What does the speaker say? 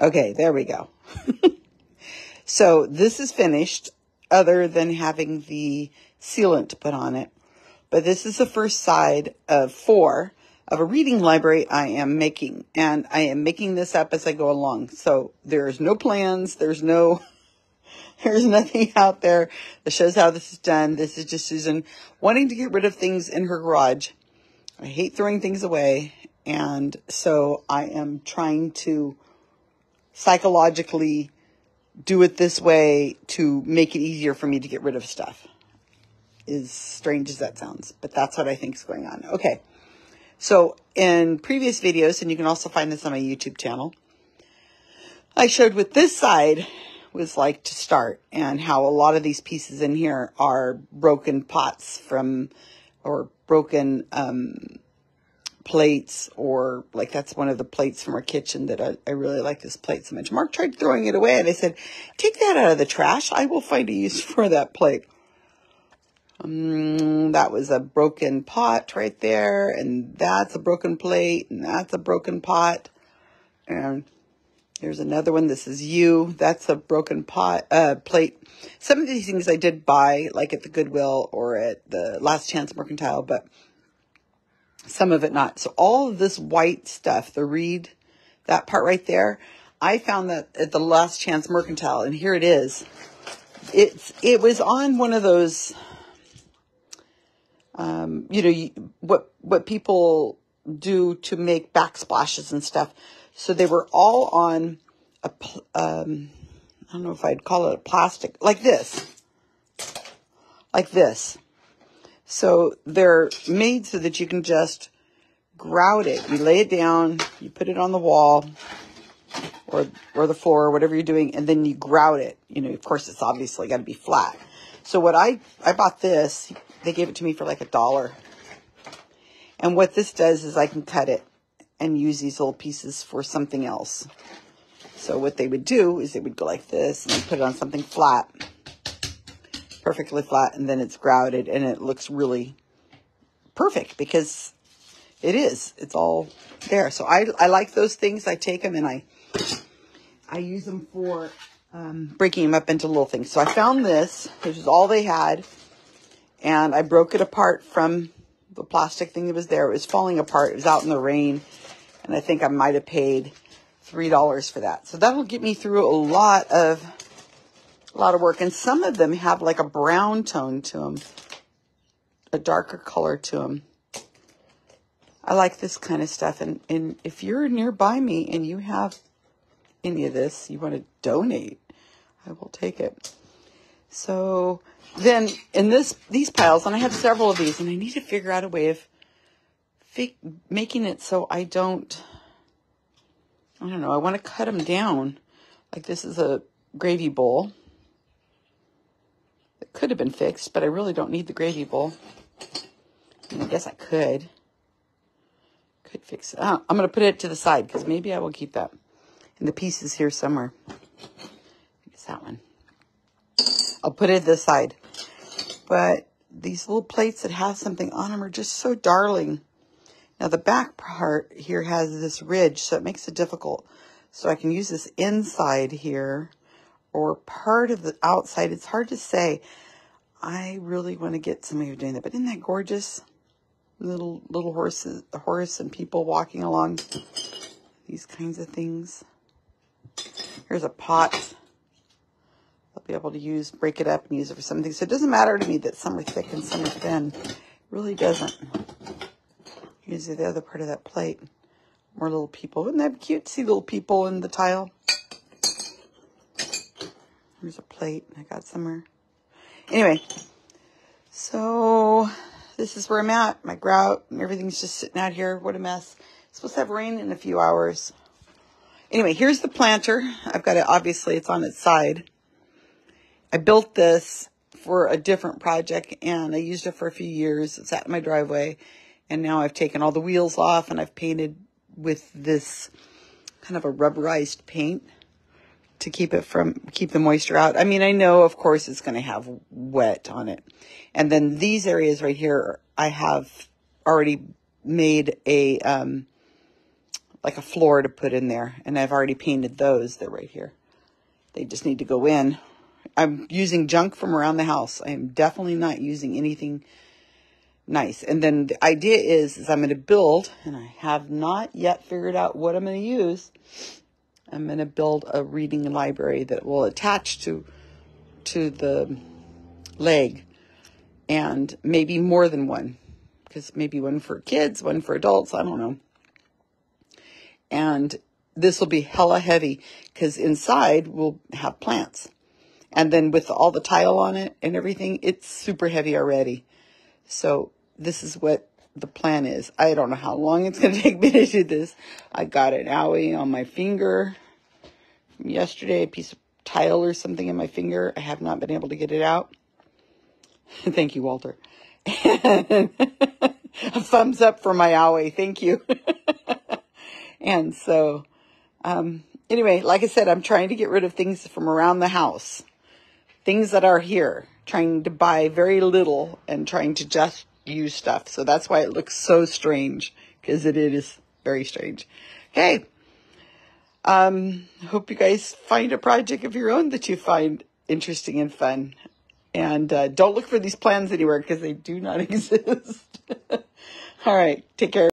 Okay, there we go. so this is finished other than having the sealant put on it. But this is the first side of four of a reading library I am making. And I am making this up as I go along. So there's no plans. There's no, there's nothing out there that shows how this is done. This is just Susan wanting to get rid of things in her garage. I hate throwing things away. And so I am trying to psychologically do it this way to make it easier for me to get rid of stuff. As strange as that sounds, but that's what I think is going on. Okay. So in previous videos, and you can also find this on my YouTube channel, I showed what this side was like to start and how a lot of these pieces in here are broken pots from, or broken, um, plates or like that's one of the plates from our kitchen that I, I really like this plate so much. Mark tried throwing it away and I said, take that out of the trash. I will find a use for that plate. Um, that was a broken pot right there. And that's a broken plate. And that's a broken pot. And here's another one. This is you. That's a broken pot, uh, plate. Some of these things I did buy like at the Goodwill or at the Last Chance Mercantile, but some of it not. So all of this white stuff, the reed, that part right there, I found that at the Last Chance Mercantile, and here it is. It's it was on one of those, um, you know, what what people do to make backsplashes and stuff. So they were all on a, um, I don't know if I'd call it a plastic, like this, like this. So they're made so that you can just grout it. You lay it down, you put it on the wall or or the floor or whatever you're doing, and then you grout it. You know, of course, it's obviously got to be flat. So what I I bought this. They gave it to me for like a dollar. And what this does is I can cut it and use these little pieces for something else. So what they would do is they would go like this and put it on something flat perfectly flat and then it's grouted and it looks really perfect because it is. It's all there. So I, I like those things. I take them and I, I use them for um, breaking them up into little things. So I found this. which is all they had. And I broke it apart from the plastic thing that was there. It was falling apart. It was out in the rain. And I think I might have paid $3 for that. So that'll get me through a lot of a lot of work. And some of them have like a brown tone to them, a darker color to them. I like this kind of stuff. And, and if you're nearby me and you have any of this, you want to donate, I will take it. So then in this, these piles, and I have several of these and I need to figure out a way of making it so I don't, I don't know, I want to cut them down. Like this is a gravy bowl. Could have been fixed, but I really don't need the gravy bowl. I, I guess I could. Could fix it. Oh, I'm going to put it to the side because maybe I will keep that. And the piece is here somewhere. It's that one. I'll put it to the side. But these little plates that have something on them are just so darling. Now the back part here has this ridge, so it makes it difficult. So I can use this inside here or part of the outside. It's hard to say. I really want to get somebody who's doing that. But isn't that gorgeous? Little little horses, horse and people walking along. These kinds of things. Here's a pot. I'll be able to use, break it up and use it for something. So it doesn't matter to me that some are thick and some are thin. It really doesn't. Here's the other part of that plate. More little people. Wouldn't that cute see little people in the tile? There's a plate I got somewhere. Anyway, so this is where I'm at. My grout and everything's just sitting out here. What a mess. It's supposed to have rain in a few hours. Anyway, here's the planter. I've got it, obviously, it's on its side. I built this for a different project and I used it for a few years. It's at my driveway. And now I've taken all the wheels off and I've painted with this kind of a rubberized paint to keep it from, keep the moisture out. I mean, I know, of course, it's going to have wet on it. And then these areas right here, I have already made a, um, like a floor to put in there. And I've already painted those. They're right here. They just need to go in. I'm using junk from around the house. I am definitely not using anything nice. And then the idea is, is I'm going to build, and I have not yet figured out what I'm going to use. I'm going to build a reading library that will attach to to the leg and maybe more than one because maybe one for kids, one for adults, I don't know. And this will be hella heavy because inside we'll have plants. And then with all the tile on it and everything, it's super heavy already. So this is what the plan is. I don't know how long it's going to take me to do this. I got an owie on my finger from yesterday, a piece of tile or something in my finger. I have not been able to get it out. Thank you, Walter. a thumbs up for my owie. Thank you. and so, um, anyway, like I said, I'm trying to get rid of things from around the house things that are here, trying to buy very little and trying to just use stuff. So that's why it looks so strange because it is very strange. Okay. Um, hope you guys find a project of your own that you find interesting and fun. And uh, don't look for these plans anywhere because they do not exist. All right. Take care.